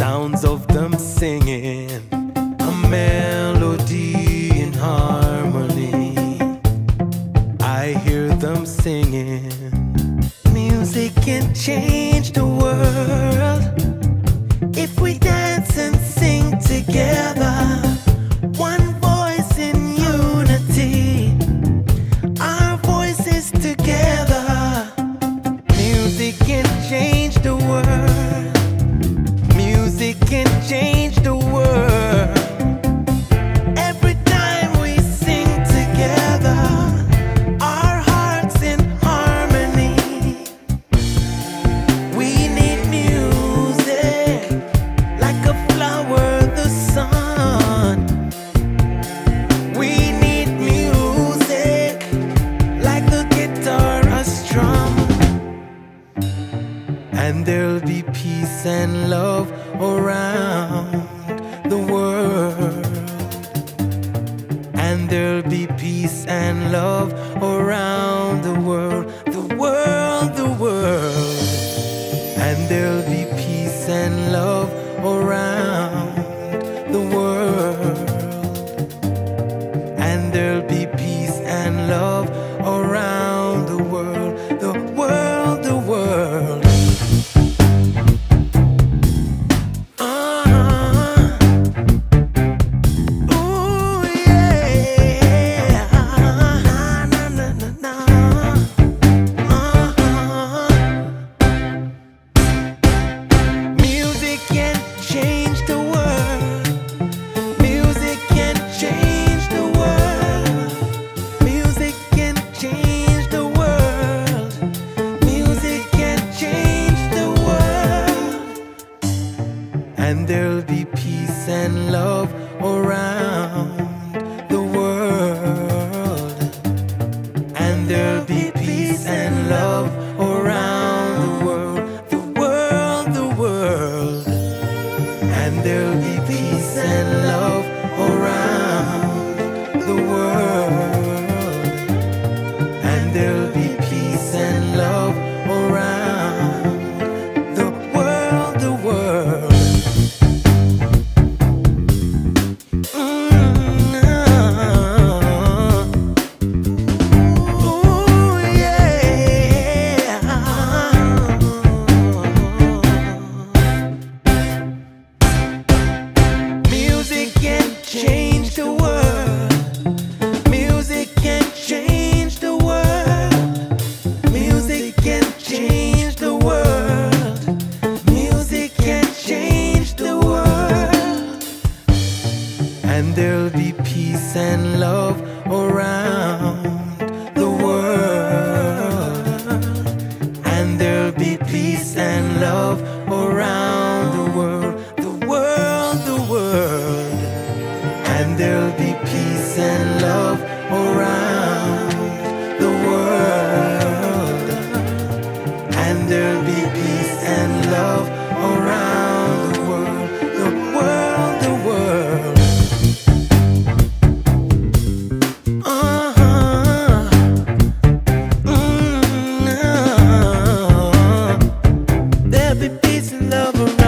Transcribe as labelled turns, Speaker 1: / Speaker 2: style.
Speaker 1: sounds of them singing, a melody in harmony. I hear them singing. Music can change the world if we dance and sing together. One voice in unity, our voices together. Music can change there'll be peace and love around the world. And there'll be peace and love around the world, the world, the world. And there'll be peace and love around world. And there'll be peace and love around the world. And there'll be world. And there'll be peace and love around the world. And there'll be peace and love around the world, the world, the world. Uh-huh. Mm, uh. There'll be peace and love around